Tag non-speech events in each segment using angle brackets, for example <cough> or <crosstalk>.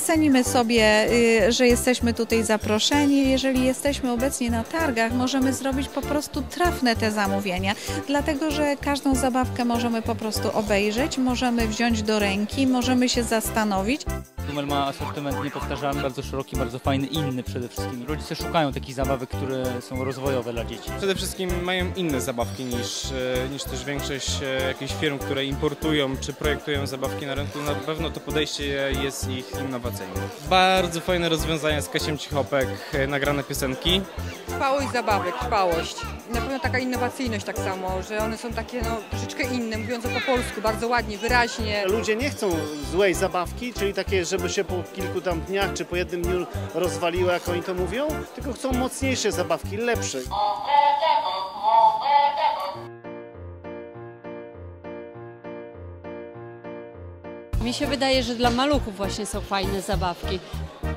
cenimy sobie, y, że jesteśmy tutaj zaproszeni. Jeżeli jesteśmy obecnie na targach, możemy zrobić po prostu trafne te zamówienia, dlatego że każdą zabawkę możemy po prostu obejrzeć, możemy wziąć do ręki, możemy się zastanowić. Dumel ma asortyment niepowtarzalny, bardzo szeroki, bardzo fajny, inny przede wszystkim. Rodzice szukają takich zabawek, które są rozwojowe dla dzieci. Przede wszystkim mają inne zabawki niż, e, niż też większość e, jakichś firm, które importują czy projektują zabawki na rynku. Na pewno to podejście jest ich innowacyjne. Bardzo fajne rozwiązania z Kasiem Cichopek, e, nagrane piosenki. Trwałość zabawek, trwałość. Na pewno taka innowacyjność tak samo, że one są takie no, troszeczkę inne, mówiące po polsku, bardzo ładnie, wyraźnie. Ludzie nie chcą złej zabawki, czyli takie, żeby się po kilku tam dniach czy po jednym dniu rozwaliło, jak oni to mówią, tylko chcą mocniejsze zabawki, lepsze. Mi się wydaje, że dla maluchów właśnie są fajne zabawki,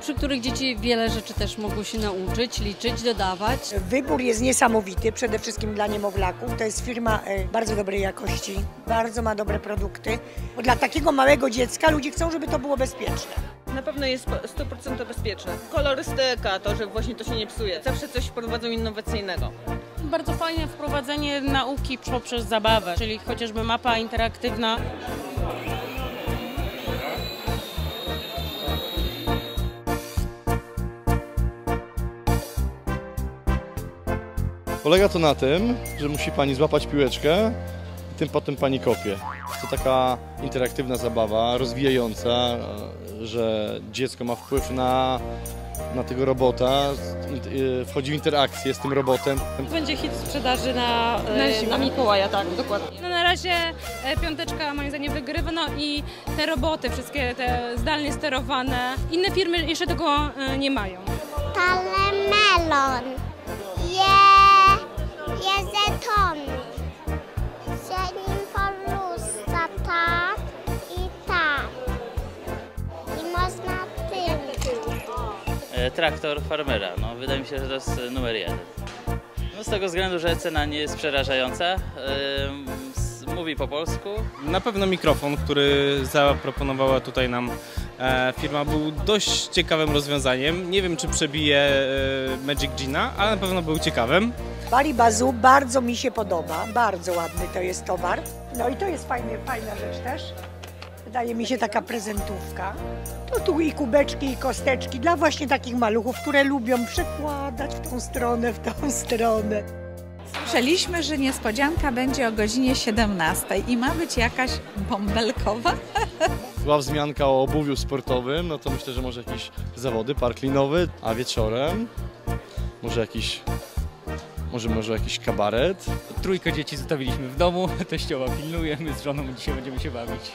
przy których dzieci wiele rzeczy też mogą się nauczyć, liczyć, dodawać. Wybór jest niesamowity, przede wszystkim dla niemowlaków. To jest firma e, bardzo dobrej jakości, bardzo ma dobre produkty. Bo dla takiego małego dziecka ludzie chcą, żeby to było bezpieczne. Na pewno jest 100% bezpieczne. Kolorystyka, to, że właśnie to się nie psuje. Zawsze coś wprowadzą innowacyjnego. Bardzo fajne wprowadzenie nauki poprzez zabawę, czyli chociażby mapa interaktywna. Polega to na tym, że musi Pani złapać piłeczkę i tym potem Pani kopie. To taka interaktywna zabawa, rozwijająca, e, że dziecko ma wpływ na, na tego robota, e, wchodzi w interakcję z tym robotem. Będzie hit sprzedaży na, Na, na Mikołaja, tak, dokładnie. No na razie e, piąteczka moim zdaniem wygrywa, no i te roboty, wszystkie te zdalnie sterowane. Inne firmy jeszcze tego e, nie mają. Telemelon. Je, jezeton. Sienimpolusta, tak i tak. I można tym. E, traktor farmera. No, wydaje mi się, że to jest numer jeden. No, z tego względu, że cena nie jest przerażająca. e, Mówi po polsku. Na pewno mikrofon, który zaproponowała tutaj nam e, firma, był dość ciekawym rozwiązaniem. Nie wiem, czy przebije e, Magic Gina, ale na pewno był ciekawym. Bali Bazu bardzo mi się podoba, bardzo ładny to jest towar. No i to jest fajny, fajna rzecz też. Wydaje mi się taka prezentówka. To tu i kubeczki, i kosteczki dla właśnie takich maluchów, które lubią przekładać w tą stronę, w tą stronę. Słyszeliśmy, że niespodzianka będzie o godzinie 17 i ma być jakaś bąbelkowa. <laughs> Była wzmianka o obuwiu sportowym, no to myślę, że może jakieś zawody, park linowy, a wieczorem może jakiś, może, może jakiś kabaret. Trójkę dzieci zostawiliśmy w domu, <laughs> teściowa pilnuje, my z żoną dzisiaj będziemy się bawić.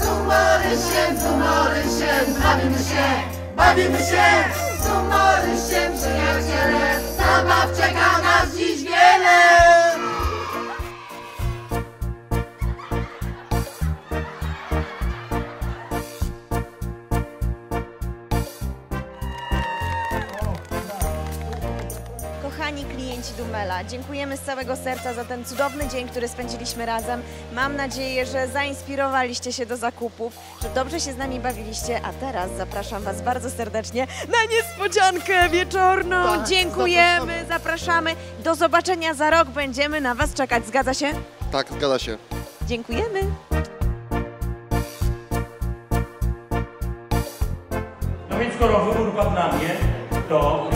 Zumorysiem, zumorysiem, bawimy się, bawimy się. Zumorysiem, przyjaciele, klienci Dumela, dziękujemy z całego serca za ten cudowny dzień, który spędziliśmy razem. Mam nadzieję, że zainspirowaliście się do zakupów, że dobrze się z nami bawiliście, a teraz zapraszam Was bardzo serdecznie na niespodziankę wieczorną. Tak, Dziękujemy, zapraszamy. Do zobaczenia za rok, będziemy na Was czekać. Zgadza się? Tak, zgadza się. Dziękujemy. No więc skoro wybór padł na mnie, to